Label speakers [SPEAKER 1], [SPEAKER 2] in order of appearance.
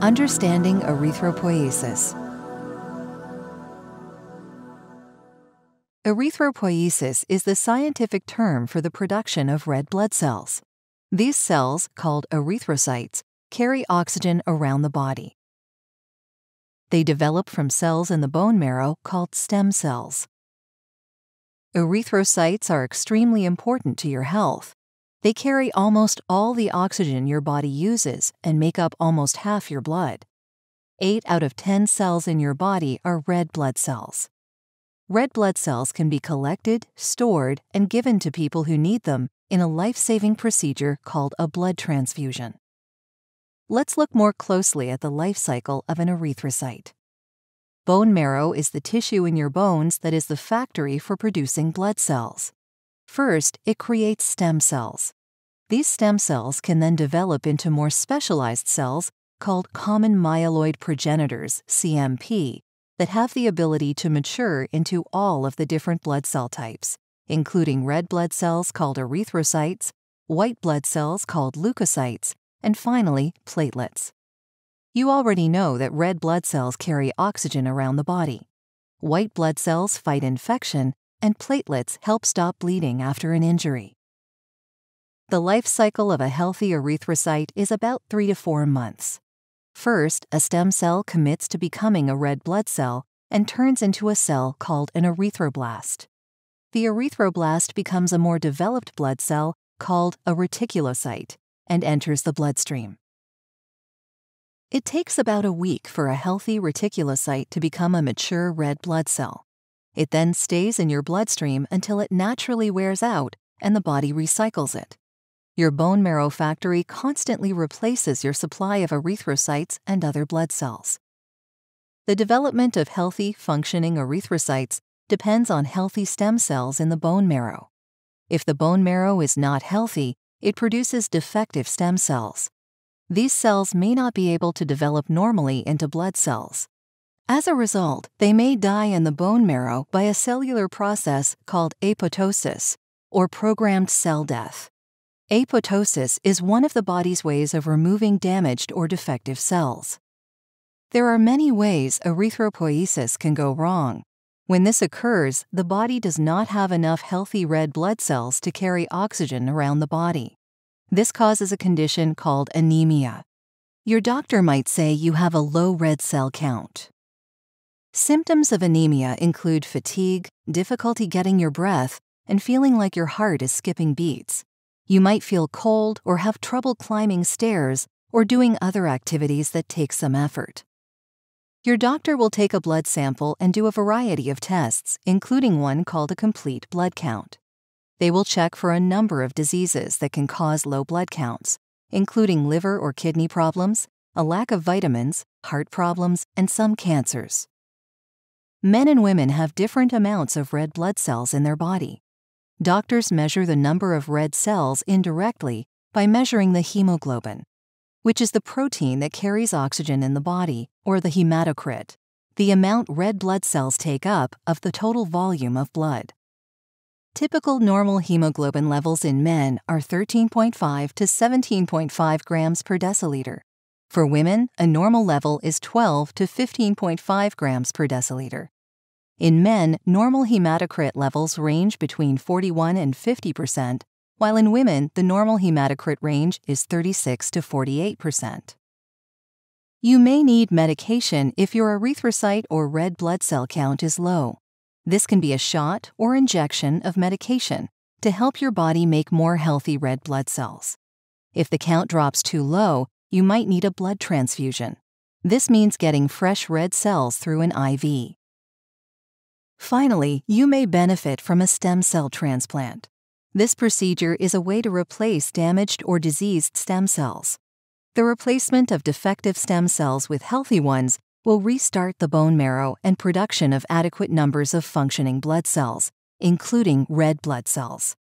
[SPEAKER 1] Understanding Erythropoiesis. Erythropoiesis is the scientific term for the production of red blood cells. These cells, called erythrocytes, carry oxygen around the body. They develop from cells in the bone marrow called stem cells. Erythrocytes are extremely important to your health. They carry almost all the oxygen your body uses and make up almost half your blood. 8 out of 10 cells in your body are red blood cells. Red blood cells can be collected, stored, and given to people who need them in a life saving procedure called a blood transfusion. Let's look more closely at the life cycle of an erythrocyte. Bone marrow is the tissue in your bones that is the factory for producing blood cells. First, it creates stem cells. These stem cells can then develop into more specialized cells called common myeloid progenitors, CMP, that have the ability to mature into all of the different blood cell types, including red blood cells called erythrocytes, white blood cells called leukocytes, and finally, platelets. You already know that red blood cells carry oxygen around the body. White blood cells fight infection, and platelets help stop bleeding after an injury. The life cycle of a healthy erythrocyte is about three to four months. First, a stem cell commits to becoming a red blood cell and turns into a cell called an erythroblast. The erythroblast becomes a more developed blood cell called a reticulocyte and enters the bloodstream. It takes about a week for a healthy reticulocyte to become a mature red blood cell. It then stays in your bloodstream until it naturally wears out and the body recycles it. Your bone marrow factory constantly replaces your supply of erythrocytes and other blood cells. The development of healthy, functioning erythrocytes depends on healthy stem cells in the bone marrow. If the bone marrow is not healthy, it produces defective stem cells. These cells may not be able to develop normally into blood cells. As a result, they may die in the bone marrow by a cellular process called apoptosis, or programmed cell death. Apoptosis is one of the body's ways of removing damaged or defective cells. There are many ways erythropoiesis can go wrong. When this occurs, the body does not have enough healthy red blood cells to carry oxygen around the body. This causes a condition called anemia. Your doctor might say you have a low red cell count. Symptoms of anemia include fatigue, difficulty getting your breath, and feeling like your heart is skipping beats. You might feel cold or have trouble climbing stairs or doing other activities that take some effort. Your doctor will take a blood sample and do a variety of tests, including one called a complete blood count. They will check for a number of diseases that can cause low blood counts, including liver or kidney problems, a lack of vitamins, heart problems, and some cancers. Men and women have different amounts of red blood cells in their body. Doctors measure the number of red cells indirectly by measuring the hemoglobin, which is the protein that carries oxygen in the body, or the hematocrit, the amount red blood cells take up of the total volume of blood. Typical normal hemoglobin levels in men are 13.5 to 17.5 grams per deciliter. For women, a normal level is 12 to 15.5 grams per deciliter. In men, normal hematocrit levels range between 41 and 50%, while in women, the normal hematocrit range is 36 to 48%. You may need medication if your erythrocyte or red blood cell count is low. This can be a shot or injection of medication to help your body make more healthy red blood cells. If the count drops too low, you might need a blood transfusion. This means getting fresh red cells through an IV. Finally, you may benefit from a stem cell transplant. This procedure is a way to replace damaged or diseased stem cells. The replacement of defective stem cells with healthy ones will restart the bone marrow and production of adequate numbers of functioning blood cells, including red blood cells.